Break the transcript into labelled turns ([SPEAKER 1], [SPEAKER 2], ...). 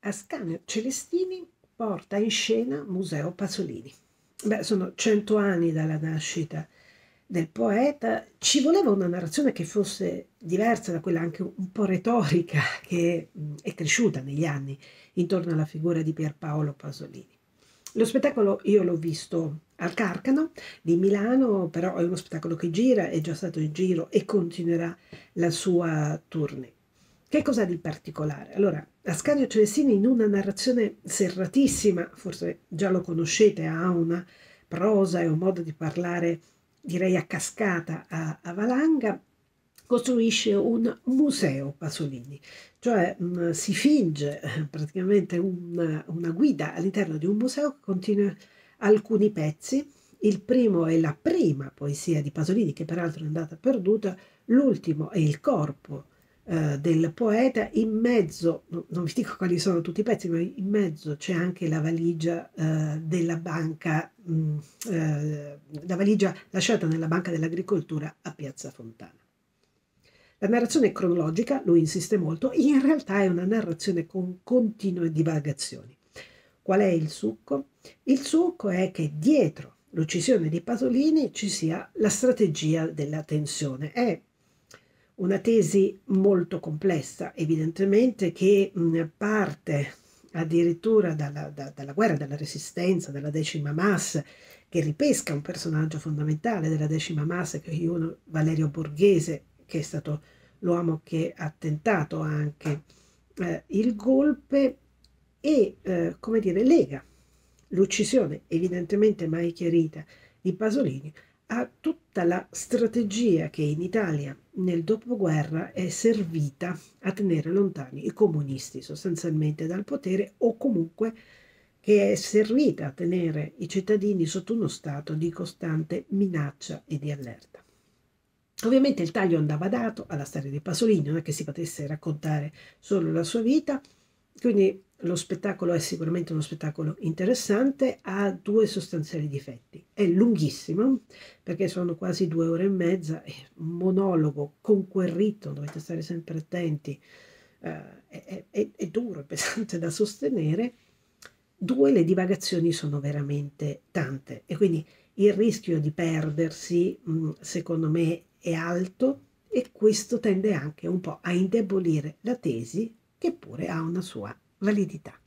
[SPEAKER 1] Ascanio Celestini porta in scena Museo Pasolini. Beh, sono cento anni dalla nascita del poeta, ci voleva una narrazione che fosse diversa da quella anche un po' retorica che è cresciuta negli anni intorno alla figura di Pierpaolo Pasolini. Lo spettacolo io l'ho visto al Carcano di Milano, però è uno spettacolo che gira, è già stato in giro e continuerà la sua tournée. Che cosa di particolare? Allora, Ascanio Celestini in una narrazione serratissima, forse già lo conoscete, ha una prosa e un modo di parlare direi a cascata a, a valanga, costruisce un museo Pasolini, cioè mh, mm, si finge eh, praticamente una, una guida all'interno di un museo che contiene alcuni pezzi. Il primo è la prima poesia di Pasolini, che peraltro è andata perduta, l'ultimo è il corpo eh, del poeta, in mezzo, non vi dico quali sono tutti i pezzi, ma in mezzo c'è anche la valigia eh, della banca, mh, mm, eh, la valigia lasciata nella banca dell'agricoltura a Piazza Fontana. La narrazione è cronologica, lui insiste molto, in realtà è una narrazione con continue divagazioni. Qual è il succo? Il succo è che dietro l'uccisione di Pasolini ci sia la strategia della tensione. È una tesi molto complessa, evidentemente, che parte addirittura dalla, da, dalla guerra della resistenza, della decima massa, che ripesca un personaggio fondamentale della decima massa, che è uno, Valerio Borghese, che è stato l'uomo che ha tentato anche eh, il golpe e, eh, come dire, lega l'uccisione, evidentemente mai chiarita, di Pasolini a tutta la strategia che in Italia nel dopoguerra è servita a tenere lontani i comunisti sostanzialmente dal potere o comunque che è servita a tenere i cittadini sotto uno stato di costante minaccia e di allerta. Ovviamente il taglio andava dato alla storia di Pasolini, non è che si potesse raccontare solo la sua vita, quindi lo spettacolo è sicuramente uno spettacolo interessante, ha due sostanziali difetti. È lunghissimo, perché sono quasi due ore e mezza, è un monologo con quel ritmo, dovete stare sempre attenti, eh, è, è, è duro, è pesante da sostenere. Due, le divagazioni sono veramente tante e quindi il rischio di perdersi, secondo me, è alto e questo tende anche un po' a indebolire la tesi che pure ha una sua validità.